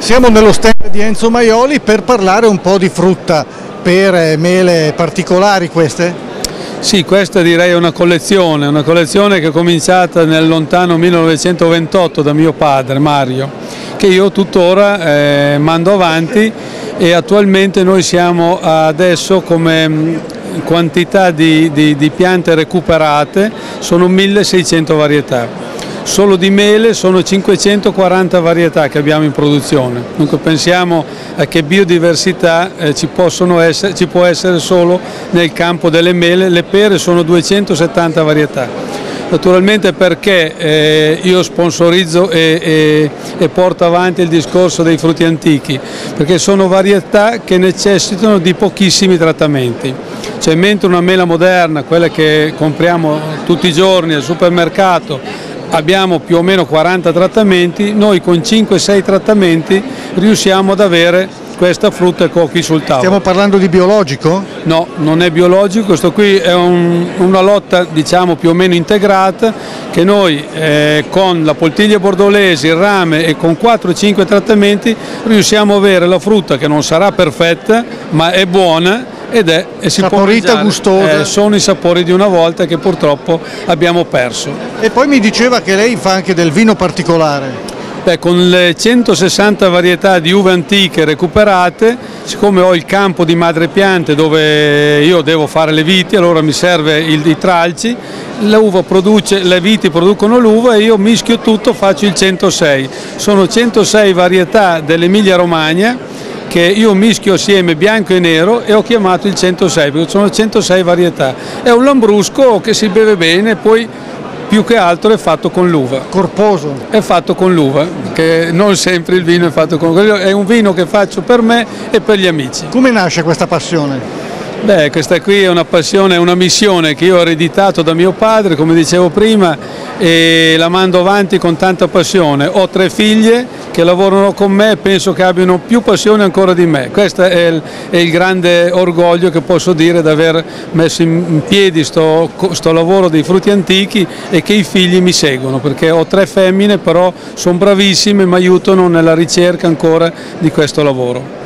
Siamo nello stand di Enzo Maioli per parlare un po' di frutta, pere, mele particolari queste? Sì, questa direi è una collezione, una collezione che è cominciata nel lontano 1928 da mio padre Mario, che io tuttora eh, mando avanti e attualmente noi siamo adesso come mm, quantità di, di, di piante recuperate, sono 1600 varietà solo di mele sono 540 varietà che abbiamo in produzione, dunque pensiamo a che biodiversità eh, ci, essere, ci, può essere solo nel campo delle mele, le pere sono 270 varietà. Naturalmente perché eh, io sponsorizzo e, e, e, porto avanti il discorso dei frutti antichi? Perché sono varietà che necessitano di pochissimi trattamenti. Cioè, mentre una mela moderna, quella che compriamo tutti i giorni al supermercato, abbiamo più o meno 40 trattamenti, noi con 5-6 trattamenti riusciamo ad avere questa frutta e cocchi sul tavolo. Stiamo parlando di biologico? No, non è biologico, questo qui è un, una lotta diciamo più o meno integrata che noi eh, con la poltiglia bordolese, il rame e con 4-5 trattamenti riusciamo ad avere la frutta che non sarà perfetta ma è buona ed è e si saporita, gustosa. Eh, sono i sapori di una volta che purtroppo abbiamo perso. E poi mi diceva che lei fa anche del vino particolare. Beh, con le 160 varietà di uve antiche recuperate, siccome ho il campo di madrepiante dove io devo fare le viti, allora mi serve il, i tralci, produce, le viti producono l'uva e io mischio tutto, faccio il 106. Sono 106 varietà dell'Emilia Romagna che io mischio assieme bianco e nero e ho chiamato il 106 perché sono 106 varietà. È un lambrusco che si beve bene, poi più che altro è fatto con l'uva. Corposo? È fatto con l'uva, che non sempre il vino è fatto con l'uva, è un vino che faccio per me e per gli amici. Come nasce questa passione? Beh, questa qui è una passione, una missione che io ho ereditato da mio padre, come dicevo prima, e la mando avanti con tanta passione. Ho tre figlie che lavorano con me e penso che abbiano più passione ancora di me. Questo è il, è il grande orgoglio che posso dire di aver messo in piedi questo lavoro dei frutti antichi e che i figli mi seguono, perché ho tre femmine però sono bravissime e mi aiutano nella ricerca ancora di questo lavoro.